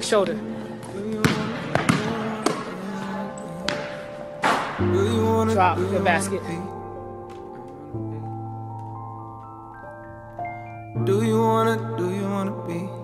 Shoulder. Drop the basket. Do you wanna, do you wanna be?